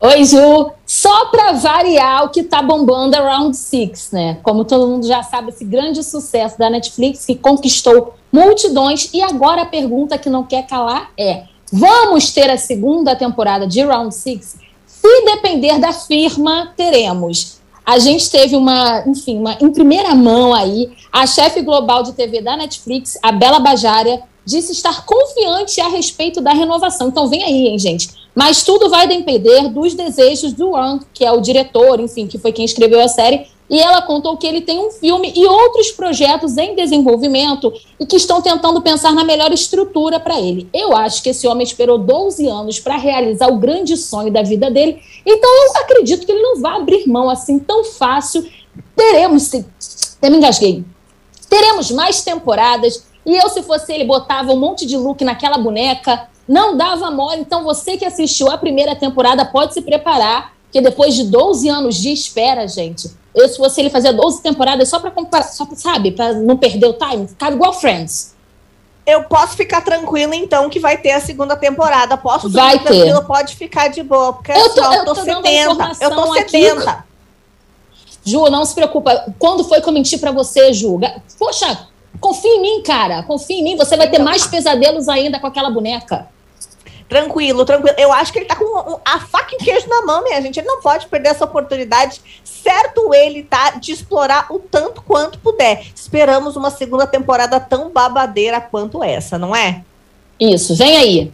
Oi, Ju. Só para variar o que tá bombando é Round Six, né? Como todo mundo já sabe, esse grande sucesso da Netflix que conquistou multidões. E agora a pergunta que não quer calar é: vamos ter a segunda temporada de Round Six? Se depender da firma, teremos. A gente teve uma, enfim, uma, em primeira mão aí, a chefe global de TV da Netflix, a Bela Bajária, disse estar confiante a respeito da renovação. Então vem aí, hein, gente. Mas tudo vai depender dos desejos do Ron, que é o diretor, enfim, que foi quem escreveu a série. E ela contou que ele tem um filme e outros projetos em desenvolvimento e que estão tentando pensar na melhor estrutura para ele. Eu acho que esse homem esperou 12 anos para realizar o grande sonho da vida dele, então eu acredito que ele não vai abrir mão assim tão fácil. Teremos, até me engasguei, teremos mais temporadas e eu, se fosse ele, botava um monte de look naquela boneca, não dava mole. Então, você que assistiu a primeira temporada pode se preparar, porque depois de 12 anos de espera, gente, eu, se fosse ele, fazia 12 temporadas só para comparar, só pra, sabe, para não perder o time, ficava igual Friends. Eu posso ficar tranquila, então, que vai ter a segunda temporada. Posso vai ter. pode ficar de boa, porque eu tô, assim, eu tô, tô 70. Eu tô 70. Aqui. Ju, não se preocupa. Quando foi que eu menti pra você, Ju? Poxa, Confia em mim, cara. Confia em mim. Você vai ter mais pesadelos ainda com aquela boneca. Tranquilo, tranquilo. Eu acho que ele tá com a faca e queijo na mão, minha gente. Ele não pode perder essa oportunidade. Certo ele tá de explorar o tanto quanto puder. Esperamos uma segunda temporada tão babadeira quanto essa, não é? Isso, vem aí.